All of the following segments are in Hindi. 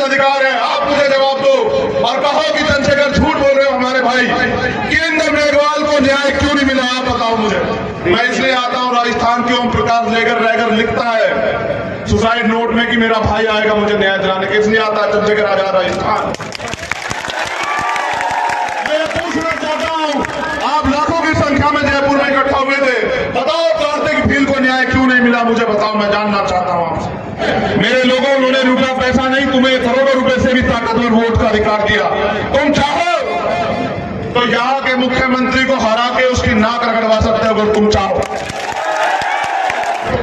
संविधानित अधिकार है। आप मुझे जवाब दो। और कहो कि चंद्रशेखर झूठ बोल रहे हो हमारे भाई। केंद्र मेघवाल को न्याय क्यों नहीं मिला, आप बताओ मुझे। मैं इसलिए आता हूँ, राजस्थान के ओम प्रकाश लेकर रहकर लिखता है। सुसाइड नोट में कि मेरा भाई आएगा मुझे न्याय दिलाने के इसलिए आता है चंद्रशेखर आज़ाद राजस्थान। मुझे बताओ, मैं जानना चाहता हूँ आपसे। मेरे लोगों उन्होंने रुपया पैसा तुम्हें करोड़ों रुपए से भी ताकतवर वोट का अधिकार दिया। तुम चाहो तो यहाँ के मुख्यमंत्री को हरा के उसकी नाक रगड़वा सकते हो अगर तुम चाहो।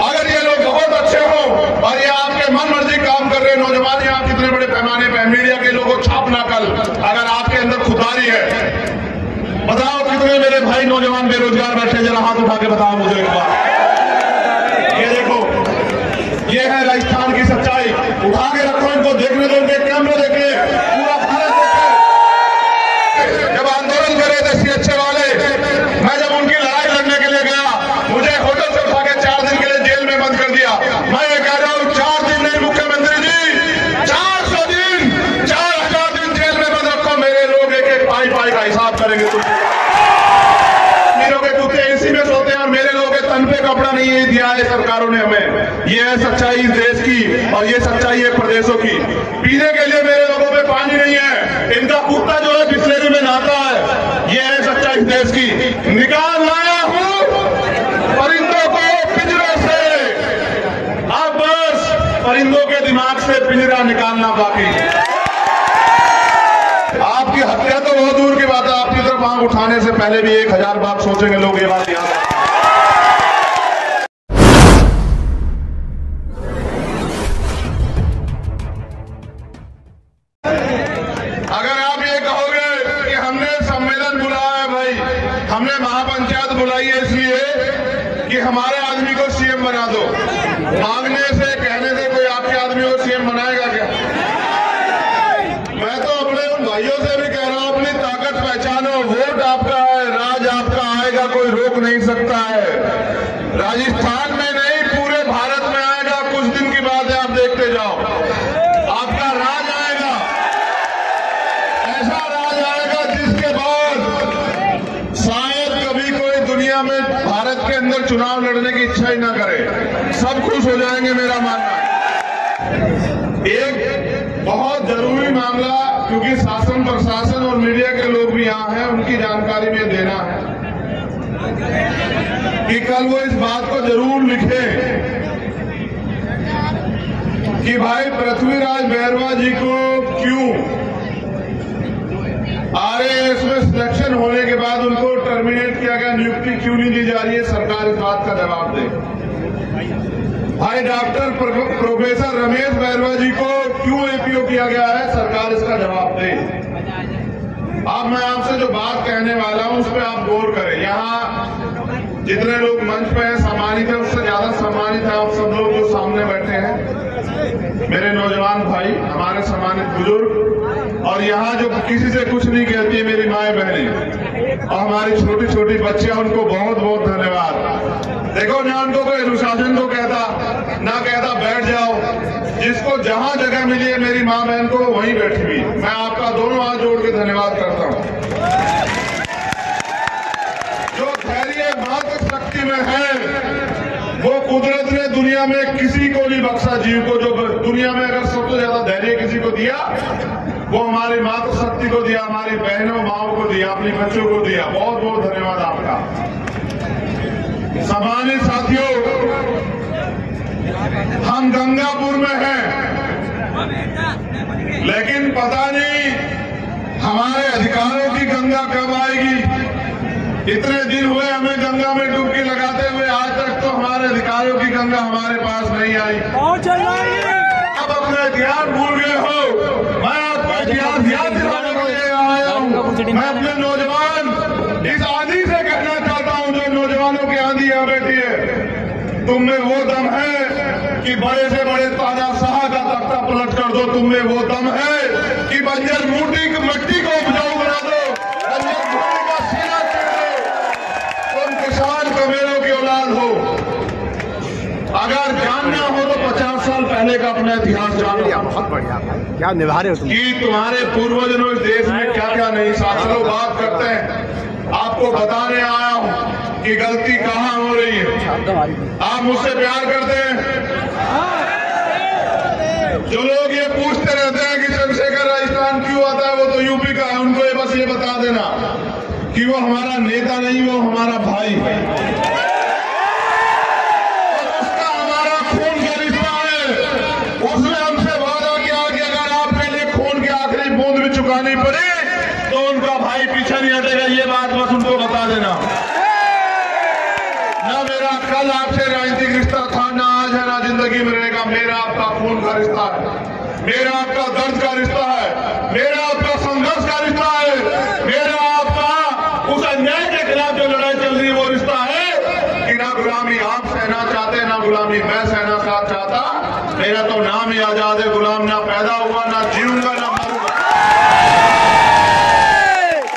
अगर ये लोग बहुत अच्छे हो और ये आपके मन मर्ज़ी काम कर रहे नौजवान यहाँ कितने बड़े पैमाने पर मीडिया के लोगों छापना कल, अगर आपके अंदर खुदारी है। बताओ कितने मेरे भाई नौजवान बेरोजगार बैठे जरा हाथ उठा के बताओ मुझे एक बार ये देखो ये है राजस्थान की सच्चाई उठा के रखो इनको देखने दो इनके कैमरे देखे पूरा भारत देखे जब आंदोलन कर रहे थे सीएचए वाले मैं जब उनकी लड़ाई लड़ने के लिए गया मुझे होटल से उठा के चार दिन के लिए जेल में बंद कर दिया मैं ये कह रहा हूँ चार दिन नहीं मुख्यमंत्री जी चार सौ दिन चार हज़ार दिन जेल में बंद रखो मेरे लोग एक एक पाई पाई का हिसाब करेंगे तुम मेरों के कुत्ते एसी में सोते हैं और मेरे लोगों के तन पे कपड़ा नहीं है, दिया है सरकारों ने हमें। ये है सच्चाई इस देश की और ये सच्चाई है प्रदेशों की। पीने के लिए मेरे लोगों में पानी नहीं है। इनका कुत्ता जो है बिस्लेरी में नहाता है। ये है सच्चाई इस देश की। निकाल लाया हूँ परिंदों को पिंजरों से। अब बस परिंदों के दिमाग से पिंजरा निकालना बाकी। आपकी हत्या तो बहुत दूर की बात है। आपकी तरफ़ आँख उठाने से पहले भी एक हज़ार बार सोचेंगे लोग ये बात याद चुनाव लड़ने की इच्छा ही ना करे। सब खुश हो जाएँगे मेरा मानना। एक बहुत ज़रूरी मामला, क्योंकि शासन प्रशासन और मीडिया के लोग भी यहाँ हैं, उनकी जानकारी में देना है। कि कल वो इस बात को ज़रूर लिखे कि भाई पृथ्वीराज बैरवा जी को क्यों आरएएस में सिलेक्शन होने के बाद उनको टर्मिनेट किया गया, नियुक्ति क्यों नहीं दी जा रही है? सरकार इस बात का जवाब दे। भाई, डॉक्टर प्रोफेसर रमेश बैरवा जी को क्यों एपीओ किया गया है? सरकार इसका जवाब दे। अब मैं आपसे जो बात कहने वाला हूँ, उस पर आप गौर करें। यहाँ जितने लोग मंच पे हैं, सम्मानित है, उससे ज़्यादा सम्मानित है आप सब लोग जो सामने बैठे हैं। मेरे नौजवान भाई, हमारे सम्मानित बुज़ुर्ग और यहाँ जो किसी से कुछ नहीं कहती है मेरी माए बहने, और हमारी छोटी छोटी बच्चियाँ, उनको बहुत बहुत धन्यवाद। देखो, ना उनको कोई अनुशासन को कहता, ना कहता बैठ जाओ। जिसको जहाँ जगह मिली है मेरी माँ बहन को, वहीं बैठी हुई। मैं आपका दोनों हाथ जोड़ के धन्यवाद करता हूँ। जो धैर्य मात्र शक्ति में है, वो कुदरत ने दुनिया में किसी को नहीं बख्शा। जीव को जो दुनिया में अगर सबसे ज़्यादा धैर्य किसी को दिया वो हमारी मातृ शक्ति को दिया हमारी बहनों माओ को दिया अपने बच्चों को दिया। बहुत बहुत धन्यवाद आपका। सामान्य साथियों हम गंगापुर में हैं। लेकिन पता नहीं हमारे अधिकारों की गंगा कब आएगी। इतने दिन हुए हमें गंगा में डुबकी लगाते हुए आज तक तो हमारे अधिकारों की गंगा हमारे पास नहीं आई। अब अपना इतिहास भूल गए हो। मैं इतिहास याद दिलाने के लिए आया हूँ। मैं अपने नौजवान इस आंधी से कहना चाहता हूँ जो नौजवानों की आंधी यहाँ बैठी है। तुम में वो दम है कि बड़े से बड़े ताज़ा शाह का तख्ता पलट कर दो। तुम में वो दम है कि बंजर की मिट्टी को उपजाऊ बना दो। बंजर भूमि का सीना तुम किसान कमेरों की औलाद हो। अगर जानना हो तो 50 साल पहले का अपना इतिहास जानो। बहुत बढ़िया। क्या निभा रहे हो तुम? कि तुम्हारे पूर्वज ने इस देश में क्या क्या नहीं शासकों बात करते हैं। आपको बताने आया हूँ कि गलती कहाँ हो रही है। आप मुझसे प्यार करते हैं। जो लोग ये पूछते रहते हैं कि चंद्रशेखर राजस्थान क्यों आता है वो तो यूपी का है उनको ये बस ये बता देना कि वो हमारा नेता नहीं वो हमारा भाई। है और उसका हमारा खून का रिश्ता है उसने हमसे वादा किया कि अगर आपके लिए खून की आखिरी बूंद भी चुकानी पड़े तो उनका भाई पीछे नहीं हटेगा ये बात बस उनको बता देना। ना मेरा कल आपसे राजनीतिक रिश्ता था ना आज है ना ज़िंदगी में रहेगा। मेरा आपका खून का रिश्ता है। मेरा आपका दर्द का रिश्ता है। मेरा आपका संघर्ष का रिश्ता है। मेरा आपका उस अन्याय के खिलाफ जो लड़ाई चल रही है वो रिश्ता है कि ना गुलामी आप सहना चाहते ना गुलामी मैं सहना चाहता। मेरा तो नाम ही आज़ाद है गुलाम ना पैदा हुआ ना जीऊँगा ना मरूँगा।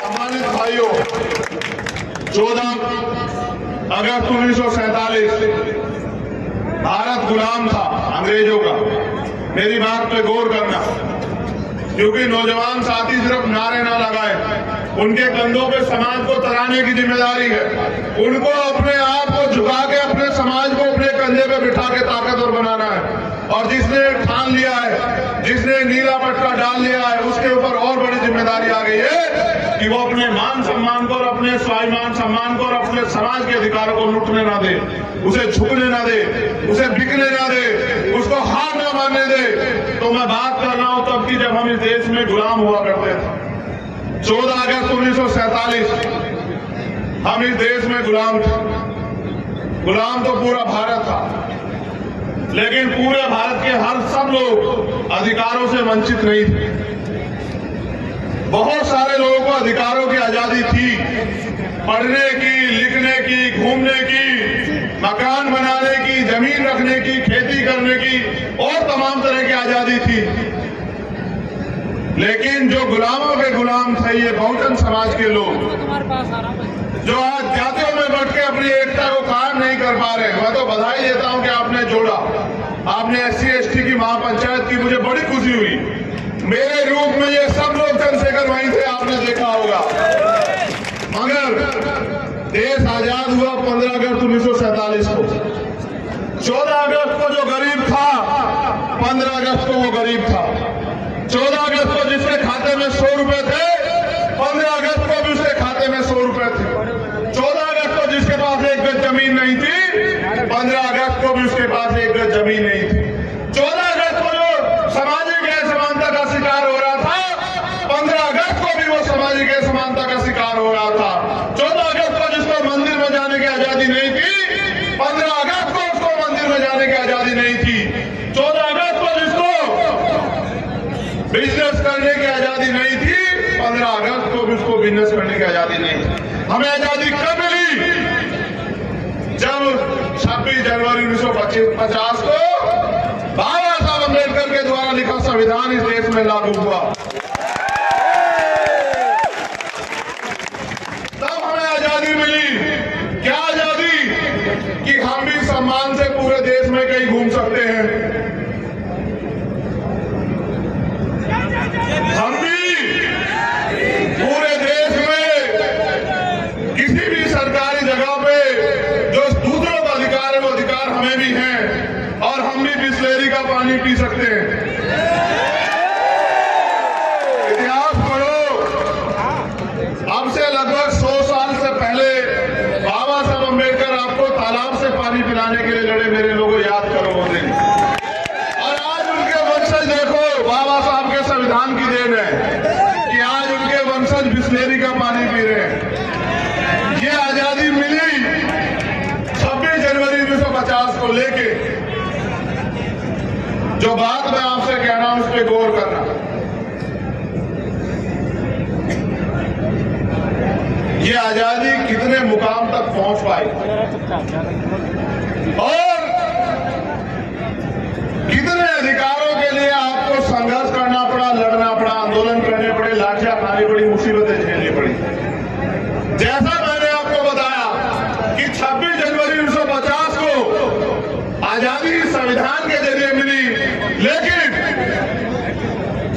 सम्मानित भाइयों चौदह अगस्त उन्नीस भारत गुलाम था, अंग्रेज़ों का। मेरी बात पे गौर करना। क्योंकि नौजवान साथी सिर्फ़ नारे ना लगाए, उनके कंधों पे समाज को तराने की ज़िम्मेदारी है। उनको अपने आप को झुका के, अपने समाज को अपने कंधे पे बिठा के ताकतवर बनाना है। और जिसने ठान लिया है, जिसने नीला पट्टा डाल लिया है, उसके ऊपर और बड़ी ज़िम्मेदारी आ गई है कि वो अपने मान सम्मान को और अपने स्वाभिमान सम्मान को और अपने समाज के अधिकारों को लुटने ना दे, उसे झुकने ना दे, उसे बिकने ना दे, उसको हार ना मानने दे। तो मैं बात कर रहा हूँ तब की जब हम इस देश में गुलाम हुआ करते थे चौदह अगस्त उन्नीस हम इस देश में गुलाम थे। गुलाम तो पूरा भारत था। लेकिन पूरे भारत के हर सब लोग अधिकारों से वंचित नहीं थे। बहुत सारे लोगों को अधिकारों की आज़ादी थी। पढ़ने की, लिखने की, घूमने की, मकान बनाने की, ज़मीन रखने की, खेती करने की, और तमाम तरह की आज़ादी थी। लेकिन जो गुलामों के गुलाम थे, ये बहुजन समाज के लोग। जो आज जातियों में बढ़ के अपनी एकता को कायम नहीं कर पा रहे, मैं तो बधाई देता हूँ कि आपने जोड़ा। आपने एस सी की महापंचायत की, मुझे बड़ी खुशी हुई। मेरे रूप में ये सब लोग चंद्रशेखर वहीं थे, आपने देखा होगा। मगर देश आज़ाद हुआ पंद्रह अगस्त उन्नीस को। चौदह अगस्त को जो गरीब था, पंद्रह अगस्त को वो गरीब था। चौदह अगस्त को जिसके खाते में सौ रुपए थे, पंद्रह अगस्त को भी उसके खाते में सौ रुपए थे चौदह अगस्त को जिसके पास गज ज़मीन नहीं थी, पंद्रह अगस्त को भी उसके पास एक गज ज़मीन नहीं थी। चौदह अगस्त को जो सामाजिक असमानता का शिकार हो रहा था, पंद्रह अगस्त को भी वो सामाजिक असमानता का शिकार हो रहा था। चौदह अगस्त को जिसको मंदिर में जाने की आज़ादी नहीं थी, पंद्रह अगस्त को उसको मंदिर में जाने की आज़ादी नहीं थी। चौदह अगस्त को जिसको बिज़नेस करने की आज़ादी नहीं थी, पंद्रह अगस्त को भी उसको बिज़नेस करने की आज़ादी नहीं थी। हमें आज़ादी कब मिली जब 26 जनवरी उन्नीस सौ पचास को बाबा साहब अंबेडकर के द्वारा लिखा संविधान इस देश में लागू हुआ। तब हमें आज़ादी मिली। क्या आज़ादी? कि हम भी सम्मान से पूरे देश में कहीं घूम सकते हैं हम भी पूरे देश में किसी भी सरकारी जगह पे जो दूसरों का अधिकार है वो अधिकार हमें भी है और हम भी बिस्लेरी का पानी पी सकते हैं। पहुँच पाए और कितने अधिकारों के लिए आपको संघर्ष करना पड़ा, लड़ना पड़ा, आंदोलन करने पड़े, लाठियाँ खानी पड़ी, मुसीबतें झेलनी पड़ी? जैसा मैंने आपको बताया कि 26 जनवरी 1950 को आज़ादी संविधान के ज़रिए मिली, लेकिन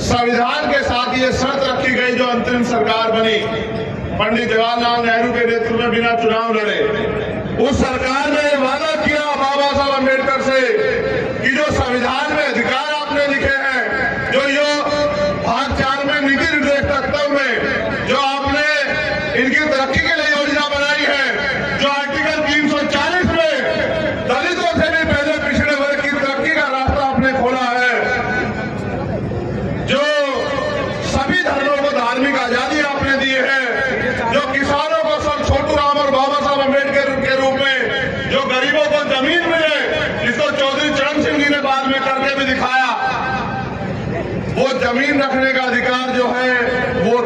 संविधान के साथ ये शर्त रखी गई जो अंतरिम सरकार बनी। पंडित जवाहरलाल नेहरू के नेतृत्व में बिना चुनाव लड़े। उस सरकार ने वादा किया बाबा साहब अंबेडकर से कि जो संविधान में अधिकार आपने लिखे हैं जो यो भाग चार में नीति निर्देश तत्व में जो आपने इनकी तरक्की के लिए योजना बनाई है जो आर्टिकल 340 में दलितों से भी पहले पिछड़े वर्ग की तरक्की का रास्ता आपने खोला है जो सभी धर्मों को धार्मिक आज़ादी आपने दी है जो किसानों को सब छोटू राम और बाबा साहब अंबेडकर के रूप में जो गरीबों को ज़मीन मिले जिसको चौधरी चरण सिंह जी ने बाद में करके भी दिखाया वो ज़मीन रखने का अधिकार जो है वो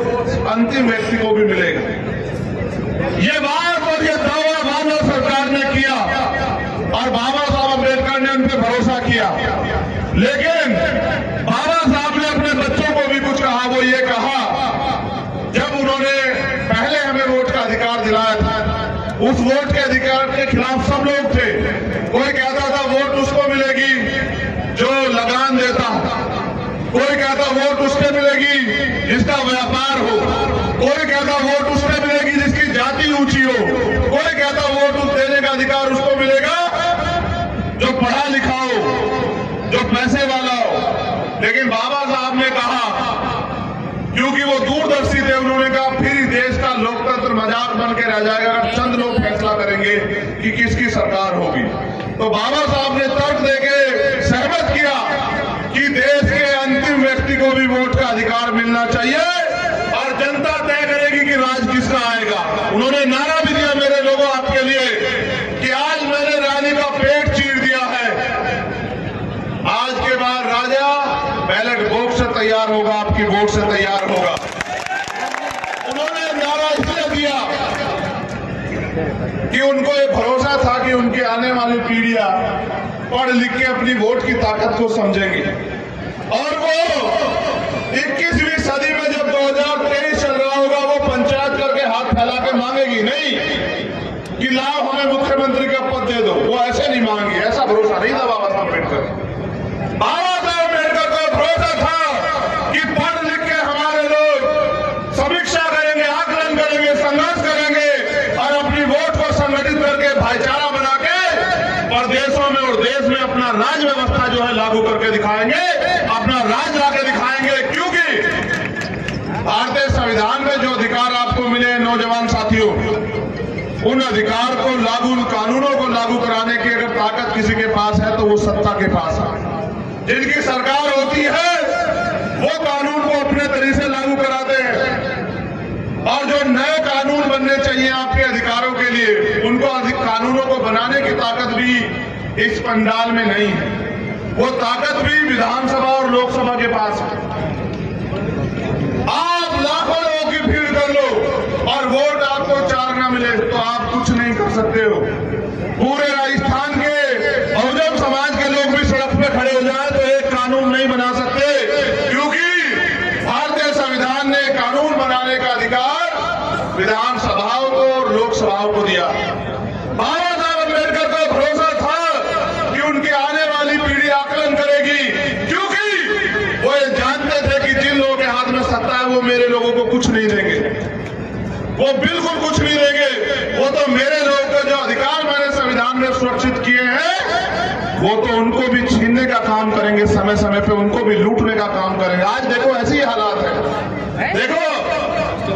अंतिम व्यक्ति को भी मिलेगा ये बात और ये दावा मानव सरकार ने किया और बाबा साहब अंबेडकर ने उन पर भरोसा किया लेकिन बाबा साहब ने अपने बच्चों को भी कुछ कहा वो ये कहा जब उन्होंने पहले हमें वोट का अधिकार दिलाया था उस वोट के अधिकार के खिलाफ सब लोग थे। कोई कहता था वोट उसको मिलेगी, जो लगान देता। कोई कहता वोट उसके मिलेगी, जिसका व्यापार हो। कोई कहता वोट उसके मिलेगी, जिसकी जाति ऊँची हो। कोई कहता वोट देने का अधिकार उसको मिलेगा, जो पढ़ा लिखा हो, जो पैसे वाला हो। लेकिन बाबा साहब ने कहा, क्योंकि वो दूरदर्शी थे, उन्होंने कहा, फिर देश का लोकतंत्र मज़ाक बन के रह जाएगा अगर चंद लोग फैसला करेंगे कि किसकी सरकार होगी। तो बाबा साहब ने तर्क देके सहमत किया कि देश के अंतिम व्यक्ति को भी वोट का अधिकार मिलना चाहिए और जनता तय करेगी कि राज किसका आएगा उन्होंने नारा भी दिया मेरे लोगों आपके लिए कि आज मैंने रानी का पेट चीर दिया है आज के बाद राजा बैलेट बॉक्स से तैयार होगा आपकी वोट से तैयार होगा उन्होंने नारा इसलिए दिया कि उनको ये भरोसा था कि उनकी आने वाली पीढ़ियाँ पढ़ लिख के अपनी वोट की ताकत को समझेंगी। और वो 21वीं सदी में जब 2023 चल रहा होगा, वो पंचायत करके हाथ फैला के मांगेगी, नहीं, कि लाओ हमें मुख्यमंत्री का पद दे दो। वो ऐसे नहीं मांगी ऐसा भरोसा नहीं था बाबा साहब अंबेडकर बाबा साहब अंबेडकर को भरोसा था कि पढ़ लिख के हमारे लोग समीक्षा करेंगे आकलन करेंगे संघर्ष करेंगे और अपनी वोट को संगठित करके भाईचारा बना के प्रदेशों में और देश में अपना राज व्यवस्था जो है लागू करके दिखाएँगे, अपना राज लाके दिखाएँगे, क्योंकि भारतीय संविधान में जो अधिकार आपको मिले नौजवान साथियों, उन अधिकार को लागू कानूनों को लागू कराने की अगर ताकत किसी के पास है तो वो सत्ता के पास है। जिनकी सरकार होती है, वो कानून को अपने तरीके से लागू कराते हैं। और जो नए कानून बनने चाहिए आपके अधिकारों के लिए, उनको अधिक कानूनों को बनाने की ताकत भी इस पंडाल में नहीं है। वो ताकत भी विधानसभा और लोकसभा के पास है। आप लाखों लोगों की भीड़ कर लो और वोट आपको चार ना मिले तो आप कुछ नहीं कर सकते हो। पूरे राजस्थान के बहुजन समाज के लोग भी सड़क पे खड़े हो जाए तो एक कानून नहीं बना सकते क्योंकि भारतीय संविधान ने कानून बनाने का अधिकार विधानसभाओं को और लोकसभाओं को दिया बाबा साहब अंबेडकर को भरोसा था कि उनकी आने वाली पीढ़ी आकलन करेगी क्योंकि वो ये जानते थे कि जिन लोगों के हाथ में सत्ता है वो मेरे लोगों को कुछ नहीं देंगे वो बिल्कुल कुछ नहीं देंगे वो तो मेरे लोगों को जो अधिकार मैंने संविधान में सुरक्षित किए हैं वो तो उनको भी छीनने का काम करेंगे समय समय पे उनको भी लूटने का काम करेंगे। आज देखो, ऐसी हालात है। देखो,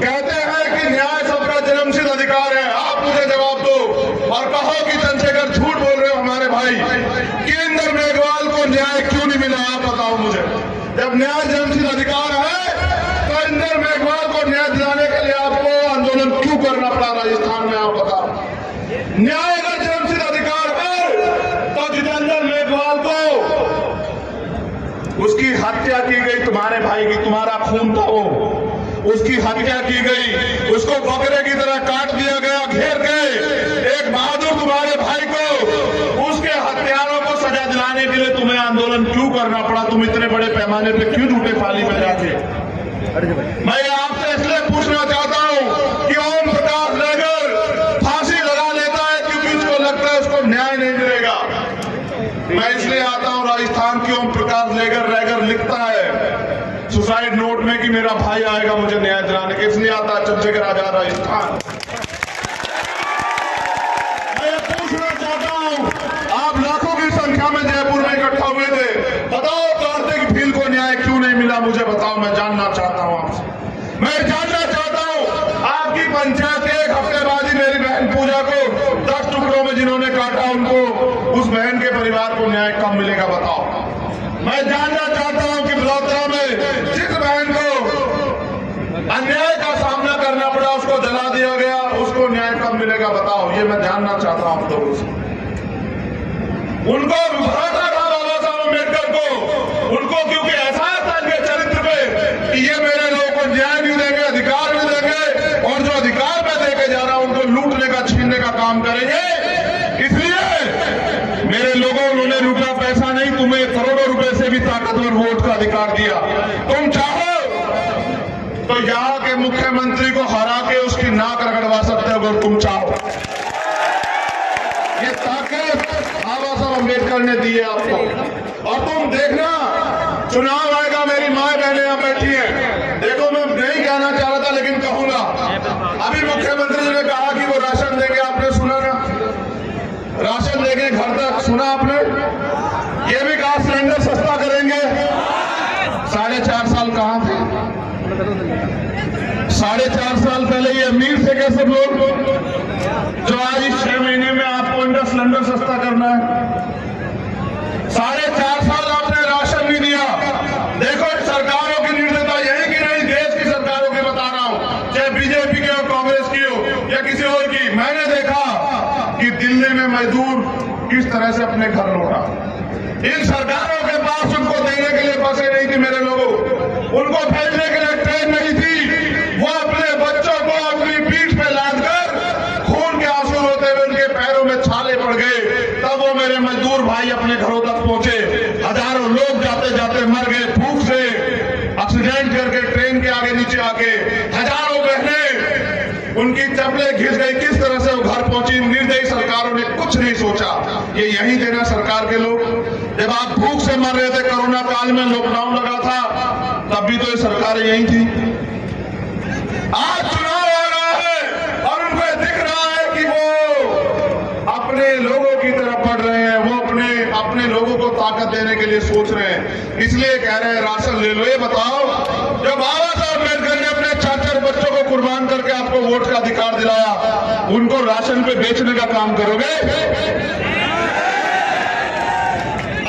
कहते हैं कि न्याय सबका जन्मसिद्ध अधिकार है। आप मुझे जवाब दो। और कहो कि चंद्रशेखर झूठ बोल रहे हो हमारे भाई। केंद्र मेघवाल को न्याय क्यों नहीं मिला, आप बताओ मुझे। जब न्याय जन्मसिद्ध अधिकार है तो इंदर मेघवाल को न्याय दिलाने के लिए आपको आंदोलन क्यों करना पड़ा राजस्थान में आप बताओ न्याय अगर जन्मसिद्ध अधिकार है तो जितेंद्र मेघवाल को उसकी हत्या की गई तुम्हारे भाई की तुम्हारा खून था वो उसकी हत्या की गई। उसको बकरे की तरह काट दिया गया घेर के। एक बहादुर तुम्हारे भाई को उसके हत्यारों को सजा दिलाने के लिए तुम्हें आंदोलन क्यों करना पड़ा? तुम इतने बड़े पैमाने पे क्यों झूठे पाली में जाके मैं आपसे इसलिए पूछना चाहता हूँ कि ओम प्रकाश नगर फांसी लगा लेता है क्योंकि उसको लगता है उसको न्याय नहीं मिलेगा। मैं इसलिए आता हूँ राजस्थान की ओम प्रकाश लेकर रहकर लिखता है सुसाइड नोट में कि मेरा भाई आएगा मुझे न्याय दिलाने के इसलिए आता चंद्रशेखर आज़ाद राजस्थान। पूछना चाहता हूँ, आप लाखों की संख्या में जयपुर में इकट्ठा हुए थे। बताओ कार्तिक भील को न्याय क्यों नहीं मिला? मुझे बताओ, मैं जानना चाहता हूँ आपसे। मैं जानना चाहता हूँ, आपकी पंचायत एक हफ़्ते बाद ही मेरी बहन पूजा को दस टुकड़ों में जिन्होंने काटा, उनको उस बहन के परिवार को न्याय कब मिलेगा, बताओ। मैं जानना चाहता हूँ कि बलौतरा में जिस बहन को अन्याय का सामना करना पड़ा उसको जला दिया गया उसको न्याय कब मिलेगा बताओ, ये मैं जानना चाहता हूँ आप लोगों से। उनको भरोसा था बाबा साहब अंबेडकर को। उनको क्योंकि एहसास था इनके चरित्र पे कि ये मेरे लोगों को न्याय नहीं देंगे, अधिकार नहीं देंगे, और जो अधिकार मैं देके जा रहा हूँ, उनको लूटने का, छीनने का काम करेंगे। इसलिए मेरे लोगों, उन्होंने रुपया पैसा नहीं, तुम्हें करोड़ों रुपए से भी ताकतवर वोट का अधिकार दिया। तुम चाहो तो यहाँ के मुख्यमंत्री को हरा के उसकी हो अगर तुम चाहो। ये ताकत बाबा साहब अंबेडकर ने दी है आपको। और तुम देखना, चुनाव आएगा मेरी माए बहनें यहाँ बैठी हैं देखो मैं नहीं कहना चाह रहा था लेकिन कहूँगा अभी मुख्यमंत्री जी ने कहा कि वो राशन देंगे आपने सुना ना राशन देंगे घर तक सुना आपने ये भी कहा सिलेंडर सस्ता करेंगे साढ़े चार साल कहाँ थे साढ़े ये अमीर थे क्या सब लोग? जो आज इस छह महीने में आपको इनका सिलेंडर सस्ता करना है। साढ़े चार साल आपने राशन नहीं दिया। देखो सरकारों की निर्दयता यही की नहीं, देश की सरकारों की बता रहा हूँ। चाहे बीजेपी की हो, कांग्रेस की हो, या किसी और की। मैंने देखा कि दिल्ली में मजदूर किस तरह से अपने घर लौटा इन सरकारों के पास उनको देने के लिए बसें नहीं थी मेरे लोगों उनको भेजने के लिए ट्रेन नहीं थी वो अपने बच्चों को अपनी पीठ पे लाद कर खून के आँसू रोते हुए उनके पैरों में छाले पड़ गए तब वो मेरे मजदूर भाई अपने घरों तक पहुँचे हज़ारों लोग जाते जाते मर गए भूख से एक्सीडेंट करके ट्रेन के आगे नीचे आके हज़ारों बहनें, उनकी चपले घिस गई, किस तरह से वो घर पहुँची? निर्दयी सरकारों ने कुछ नहीं सोचा। ये यही देना सरकार के लोग। जब आप भूख से मर रहे थे, कोरोना काल में लॉकडाउन लगा था, तब भी तो ये सरकारें यही थी। आज चुनाव आ रहा है, और उनको दिख रहा है कि वो अपने लोगों की तरफ़ बढ़ रहे हैं, वो अपने अपने लोगों को ताकत देने के लिए सोच रहे हैं। इसलिए कह रहे हैं, राशन ले लो। ये बताओ, जब बाबा साहब अंबेडकर ने अपने चार चार बच्चों को कुर्बान करके आपको वोट का अधिकार दिलाया। उनको राशन पे बेचने का काम करोगे?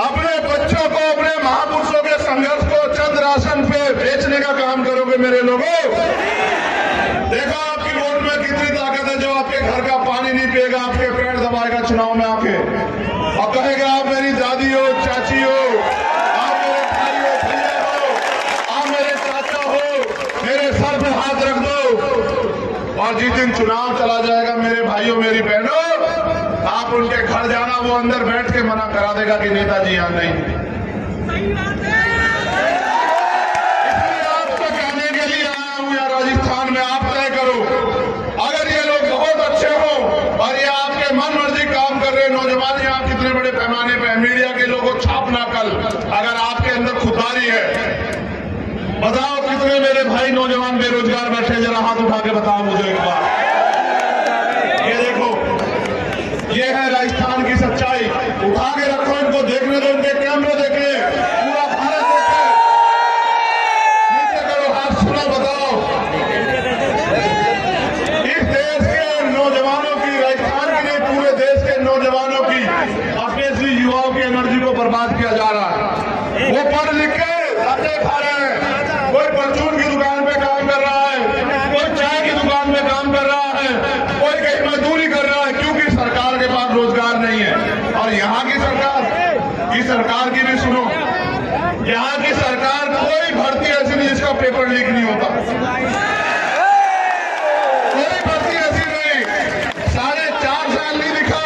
अपने बच्चों को, अपने महापुरुषों के संघर्ष को चंद राशन पे बेचने का काम करोगे मेरे लोगों? देखो आपकी वोट में कितनी ताकत है जो आपके घर का पानी नहीं पिएगा, आपके पेड़ दबाएगा चुनाव में आके। और कहेगा आप मेरी दादी हो चाची हो आप मेरे भाई हो भैया हो आप मेरे चाचा हो मेरे सर पे हाथ रख दो और जिस दिन चुनाव चला जाएगा मेरे भाइयों मेरी बहनों आप उनके घर जाना वो अंदर बैठ के मना करा देगा कि नेताजी यहाँ नहीं इसलिए आपको कहने के लिए आया हूँ यहाँ राजस्थान में आप तय करो अगर ये लोग बहुत अच्छे हो और ये आपके मन मर्ज़ी काम कर रहे नौजवान यहाँ कितने बड़े पैमाने पे मीडिया के लोगों छापना कल अगर आपके अंदर खुदारी है बताओ कितने मेरे भाई नौजवान बेरोजगार बैठे जरा हाथ उठा के बताओ मुझे एक बार। ये देखो, ये है राजस्थान की सच्चाई। उठा के रखो इनको, देखने दो इनके कैमरे, देखे। पूरा भारत देखे। करो, हाथ सुनो बताओ। इस देश के नौजवानों की, राजस्थान के लिए पूरे देश के नौजवानों की स्पेशली युवाओं की एनर्जी को बर्बाद किया जा रहा है। वो पढ़ लिख के धक्के खा रहे हैं कोई परचून की दुकान पे काम कर रहा है कोई चाय की दुकान में काम कर रहा है। कोई कहीं मजदूरी कर रहा है, क्योंकि सरकार के पास रोज़गार नहीं है। और यहाँ की सरकार इस सरकार की भी सुनो, यहाँ की सरकार कोई भर्ती ऐसी नहीं जिसका पेपर लीक नहीं होता कोई भर्ती ऐसी नहीं साढ़े चार साल नहीं दिखा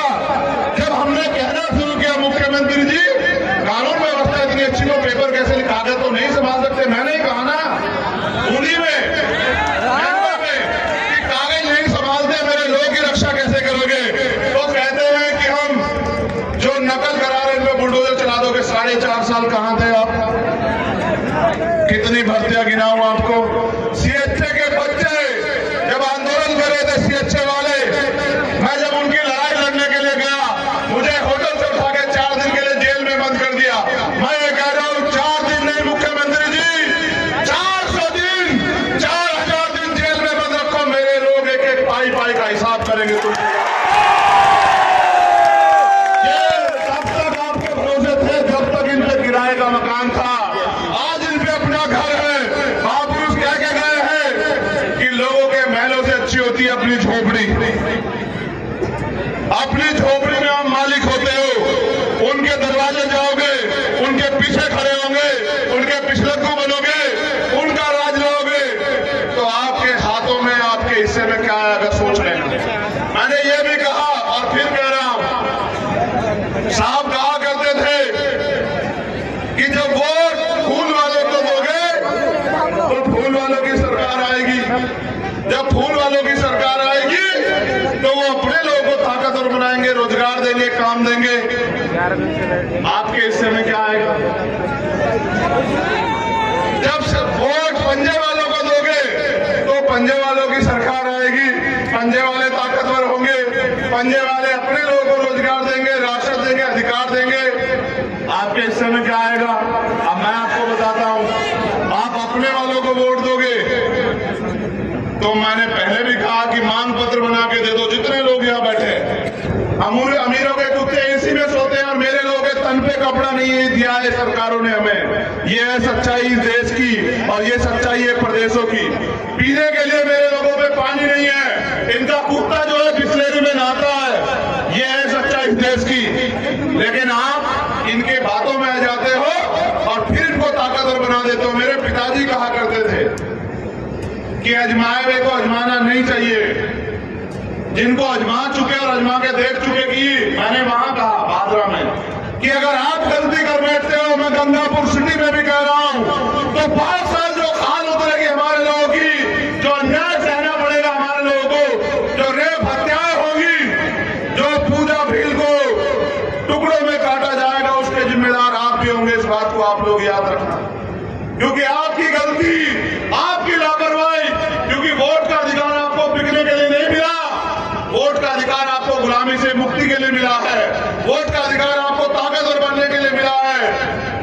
जब हमने कहना शुरू किया मुख्यमंत्री जी कानून व्यवस्था इतनी अच्छी हो पेपर कैसे कागज़ तो नहीं संभाल सकते मैंने ही कहा ना उन्हीं में महँगा में कि कागज़ नहीं संभालते मेरे लोगों की रक्षा कैसे करोगे तो कहते हैं कि हम जो नकल करा रहे हैं इनमें बुलडोजर चला दोगे साढ़े चार साल कहाँ थे आप कितनी भर्तियाँ गिनाऊं आपको सीएचए के बच्चे जब आंदोलन कर रहे थे सीएचए वाले मैं जब उनकी लड़ाई लड़ने के लिए गया मुझे होटल से उठा के चार दिन के लिए जेल में बंद कर दिया मैं ये कह रहा हूँ चार दिन नहीं मुख्यमंत्री जी चार सौ दिन चार हज़ार दिन जेल में बंद रखो मेरे लोग एक एक पाई पाई का हिसाब करेंगे तुम ये तब तक आपके भरोसे थे जब तक इन पे किराए का मकान था आज इन पे अपना घर है महापुरुष कह के गए हैं कि लोगों के महलों से अच्छी होती है अपनी झोपड़ी अपनी झोपड़ी में हम मालिक होते हो उनके दरवाजे जाओगे उनके पीछे खड़े होंगे उनके पिछलक्कू बनोगे उनका राज लोगे तो आपके हाथों में आपके हिस्से में क्या आएगा सोच लेना मैंने ये भी कहा और फिर कह रहा हूँ साहब कहा करते थे कि जब वोट फूल वालों को दोगे तो फूल वालों की सरकार आएगी। जब फूल वालों की सरकार आएगी तो वो अपने लोगों को ताकतवर बनाएँगे, रोज़गार देंगे, काम देंगे। आपके हिस्से में क्या आएगा? जब वोट पंजे वालों को दोगे तो पंजे वालों की सरकार आएगी। पंजे वाले ताकतवर होंगे, पंजे वाले अपने लोगों को रोज़गार देंगे, अधिकार देंगे। आपके हिस्से में क्या आएगा? अब मैं आपको बताता हूँ। आप अपने वालों को वोट दोगे। तो मैंने पहले भी कहा कि मांग पत्र बना के दे दो। जितने लोग यहाँ बैठे अमूर, अमीरों के कुत्ते एसी में सोते हैं और मेरे लोगों के तन पे कपड़ा नहीं दिया है सरकारों ने हमें। ये है सच्चाई इस देश की और ये सच्चाई है प्रदेशों की। पीने के लिए मेरे लोगों पे पानी नहीं है। इनका कुत्ता जो है बिस्लेरी में नहाता है। ये है सच्चाई इस देश की। लेकिन आप इनके बातों में आ जाते हो और फिर इनको ताकतवर बना देते हो। मेरे पिताजी कहा करते थे कि अजमाए हुए को अजमाना नहीं चाहिए। जिनको अजमा चुके और अजमा के देख चुके कि मैंने वहाँ कहा भादरा में, कि अगर आप गलती कर बैठते हो, मैं गंगापुर सिटी में भी कह रहा हूँ तो पाँच साल जो खाल उतरेगी हमारे लोगों की जो अन्याय सहना पड़ेगा हमारे लोगों को जो रेप हत्याएँ होगी जो पूजा भील को टुकड़ों में काटा जाएगा उसके जिम्मेदार आप भी होंगे इस बात को आप लोग याद रखना क्योंकि आपकी गलती आपकी लापरवाही क्योंकि वोट का अधिकार आपको बिकने के लिए नहीं मिला वोट का अधिकार आपको गुलामी से मुक्ति के लिए मिला है। वोट का अधिकार आपको ताकतवर बनने के लिए मिला है।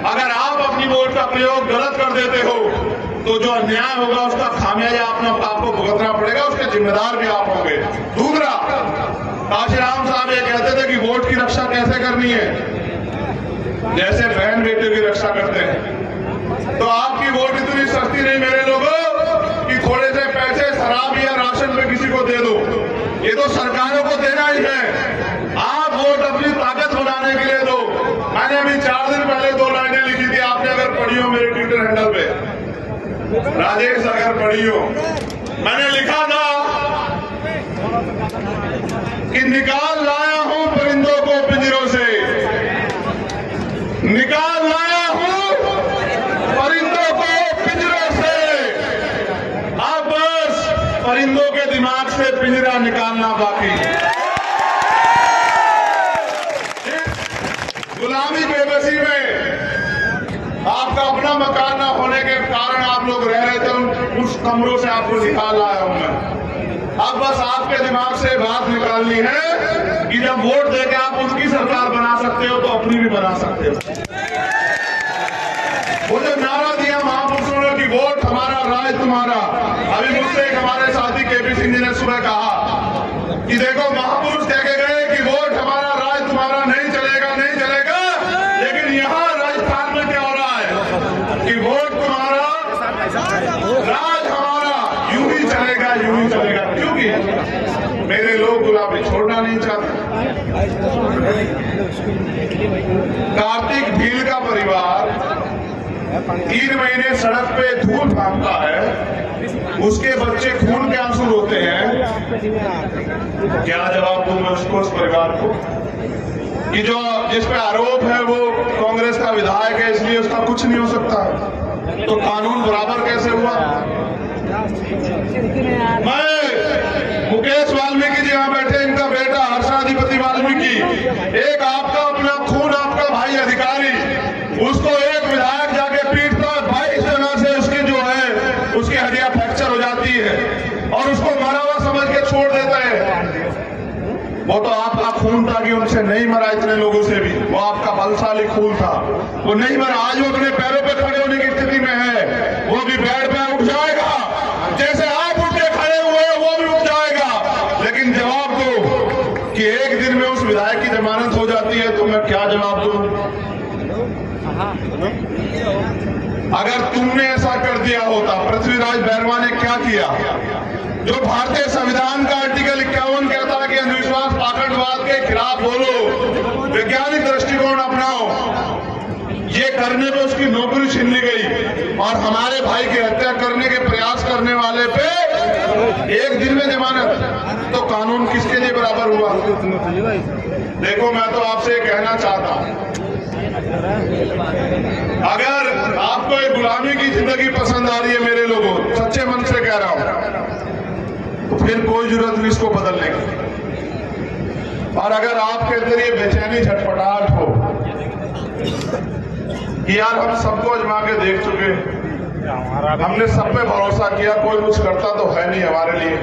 अगर आप अपनी वोट का प्रयोग गलत कर देते हो तो जो अन्याय होगा उसका खामियाजा अपना आपको भुगतना पड़ेगा, उसके जिम्मेदार भी आप होंगे। दूसरा, काशीराम साहब ये कहते थे कि वोट की रक्षा कैसे करनी है? जैसे बहन बेटे की रक्षा करते हैं। तो आपकी वोट इतनी सस्ती नहीं मेरे लोगों, कि थोड़े से पैसे, शराब या राशन में किसी को दे दो। ये तो सरकारों को देना ही है। आप वोट अपनी ताकत बनाने के लिए दो। मैंने अभी चार दिन पहले दो लाइनें लिखी थी, आपने अगर पढ़ी हो मेरे ट्विटर हैंडल पे। राजेश, अगर पढ़ी हो। मैंने लिखा था कि निकाल लाया हूँ परिंदों को पिंजरों से निकाल लाया हूँ परिंदों को पिंजरों से अब बस परिंदों के दिमाग से पिंजरा निकालना बाकी। इस गुलामी बेबसी में आपका अपना मकान ना होने के कारण आप लोग रह रहे थे, उस कमरों से आपको निकाल लाया हूँ मैं। अब बस आपके दिमाग से बात निकालनी है कि जब वोट देके आप उनकी सरकार बना सकते हो तो अपनी भी बना सकते हो। जो नारा वोट हमारा राज तुम्हारा। अभी मुझसे एक हमारे साथी केपी सिंह जी ने सुबह कहा कि देखो, महापुरुष कह के गए कि वोट हमारा राज तुम्हारा नहीं चलेगा नहीं चलेगा, लेकिन यहाँ राजस्थान में क्या हो रहा है कि वोट तुम्हारा, राज हमारा, यूँ ही चलेगा, यूँ ही चलेगा। क्योंकि मेरे लोग गुलाबी छोड़ना नहीं चाहते। कार्तिक भील का परिवार तीन महीने सड़क पे धूल फांकता है, उसके बच्चे खून के आँसू रोते हैं। क्या जवाब दूँ मैं उसको, उस परिवार को? कि जो जिस पे आरोप है वो कांग्रेस का विधायक है, इसलिए उसका कुछ नहीं हो सकता। तो कानून बराबर कैसे हुआ? मैं मुकेश वाल्मीकि जी यहाँ बैठे, इनका बेटा हर्षाधिपति वाल्मीकि। एक आपका अपना, खून आपका भाई अधिकारी। उसको एक विधायक जाके पीटता है बाईस जगह से वो तो आपका खून था कि उनसे नहीं मरा इतने लोगों से भी। वो आपका बलशाली खून था। वो नहीं मरा, आज वो अपने पैरों पे खड़े होने की स्थिति में है। वो भी बेड पे उठ जाएगा। जैसे आप उठ खड़े हुए वो भी उठ जाएगा। लेकिन जवाब दो कि एक दिन में उस विधायक की जमानत हो जाती है तो मैं क्या जवाब दू? अगर तुमने ऐसा कर दिया होता, पृथ्वीराज बैरवा ने क्या किया? जो भारतीय संविधान का आर्टिकल इक्यावन कहता है कि अंधविश्वास के खिलाफ बोलो। वैज्ञानिक दृष्टिकोण अपनाओ। ये करने पे उसकी नौकरी छीन ली गई। और हमारे भाई की हत्या करने के प्रयास करने वाले पे एक दिन में जमानत। तो कानून किसके लिए बराबर हुआ? देखो, मैं तो आपसे कहना चाहता अगर आपको एक गुलामी की ज़िंदगी पसंद आ रही है मेरे लोगों, सच्चे मन से कह रहा हूँ तो फिर कोई ज़रूरत नहीं इसको बदलने की। और अगर आपके अंदर ये बेचैनी झटपटाहट हो कि यार हम सबको अजमा के देख चुके हमने सब पे भरोसा किया, कोई कुछ करता तो है नहीं हमारे लिए।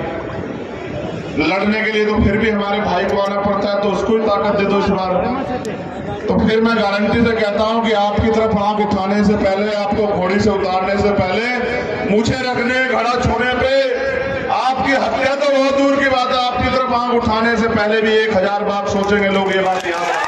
लड़ने के लिए तो फिर भी हमारे भाई को आना पड़ता है तो उसको ही ताकत दे दो इस बार तो फिर मैं गारंटी से कहता हूँ कि आपकी तरफ़ आँख उठाने से पहले, आपको घोड़ी से उतारने से पहले, मुझे रखने, घड़ा छोड़ने पे आपकी हत्या तो बहुत दूर की बात है। आपकी तरफ़ आँख उठाने से पहले भी एक हज़ार बार सोचेंगे लोग ये बात याद